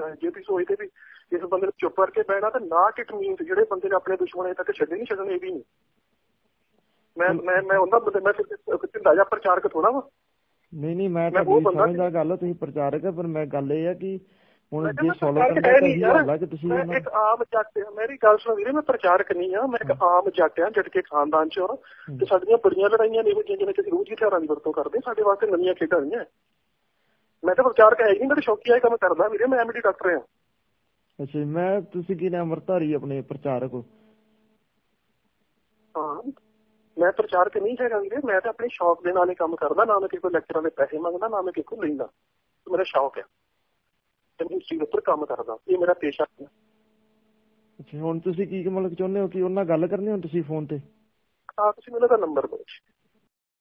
ਜੇ ਤੁਸੀਂ ਸੋਚਦੇ ਵੀ ਇਸ ਬੰਦੇ ਨੂੰ ਚੁੱਪ ਕਰਕੇ ਬਹਿਣਾ ਤਾਂ ਨਾ ਕਿ ਮੀਨਸ ਜਿਹੜੇ ਬੰਦੇ ਨੇ ਆਪਣੇ ਦੁਸ਼ਮਣ ਤੱਕ ਛੱਡੇ ਨਹੀਂ ਛੱਡਣੇ ਇਹ ਵੀ ਨਹੀਂ। ਮੈਂ ਮੈਂ ਮੈਂ ਉਹਨਾਂ ਬੰਦੇ ਮੈਂ ਢਿੰਦਾ ਜਿਹਾ ਪ੍ਰਚਾਰਕ ਥੋੜਾ ਵਾ। ਨਹੀਂ ਨਹੀਂ ਮੈਂ ਬੰਦਾ ਸਮਝਦਾ ਗੱਲ ਤੁਸੀਂ ਪ੍ਰਚਾਰਕ ਹੈ ਪਰ ਮੈਂ ਗੱਲ ਇਹ ਆ ਕਿ ਹੁਣ ਜੇ ਸੋਲੋ ਕਰਨਾ ਹੈ ਤਾਂ ਆ ਕਿ ਤੁਸੀਂ ਮੈਂ ਇੱਕ ਆਮ ਜੱਟ ਆ। ਮੇਰੀ ਗੱਲ ਸੁਣ ਵੀਰੇ ਮੈਂ ਪ੍ਰਚਾਰਕ ਨਹੀਂ ਆ ਮੈਂ ਇੱਕ ਆਮ ਜੱਟ ਆ ਜੱਟ ਕੇ ਖਾਨਦਾਨ ਚ ਆ। ਤੇ ਸਾਡੀਆਂ ਬੜੀਆਂ ਲੜਾਈਆਂ ਨੇ ਇਹੋ ਜਿਹੀਆਂ ਜਿਵੇਂ ਕਿ ਅਸੀਂ ਰੋਜ਼ ਹੀ ਹਥਿਆਰਾਂ ਦੀ ਵਰਤੋਂ ਕਰਦੇ ਸਾਡੇ ਵਾਸਤੇ ਨਵੀਆਂ ਖੇਡਾਂ ਨਹੀਂ ਹੈ ਮੈਂ ਤਾਂ ਪ੍ਰਚਾਰਕ ਹੈ ਹੀ ਨਹੀਂ ਮੈਂ ਤਾਂ ਸ਼ੌਕੀਆ ਇਹ ਕੰਮ ਕਰਦਾ ਵੀਰੇ ਮੈਂ ਐਮਡੀ ਡਾਕਟਰ ਆ ਅੱਛਾ ਮੈਂ ਤੁਸੀਂ ਕੀ ਨਾਮ ਅਮਰਧਾਰੀ ਆਪਣੇ ਪ੍ਰਚਾਰਕ ਹੋ? ਹਾਂ ਮੈਂ ਪ੍ਰਚਾਰਕ ਨਹੀਂ ਹੈਗਾ ਵੀਰੇ ਮੈਂ ਤਾਂ ਆਪਣੇ ਸ਼ੌਕ ਦੇ ਨਾਲ ਹੀ ਕੰਮ ਕਰਦਾ ਨਾ ਮੈਂ ਕਿਸੇ ਕੋਲ ਲੈਕਚਰਾਂ ਦੇ ਪੈਸੇ ਮੰਗਦਾ ਨਾ ਮੈਂ ਕਿਸੇ ਕੋਲ ਲੈਂਦਾ। ਮੇਰਾ ਸ਼ੌਕ ਹੈ। ਤੇ ਮੈਂ ਇਸ ਉੱਪਰ ਕੰਮ ਕਰਦਾ ਇਹ ਮੇਰਾ ਪੇਸ਼ਾ ਹੈ। ਅੱਛਾ ਹੁਣ ਤੁਸੀਂ ਕੀ ਮਤਲਬ ਚਾਹੁੰਦੇ ਹੋ ਕਿ ਉਹਨਾਂ ਨਾਲ ਗੱਲ ਕਰਨੀ ਹੁਣ ਤੁਸੀਂ ਫੋਨ ਤੇ? ਹਾਂ ਤੁਸੀਂ ਮੈਨੂੰ ਦਾ ਨੰਬਰ ਦਿਓ।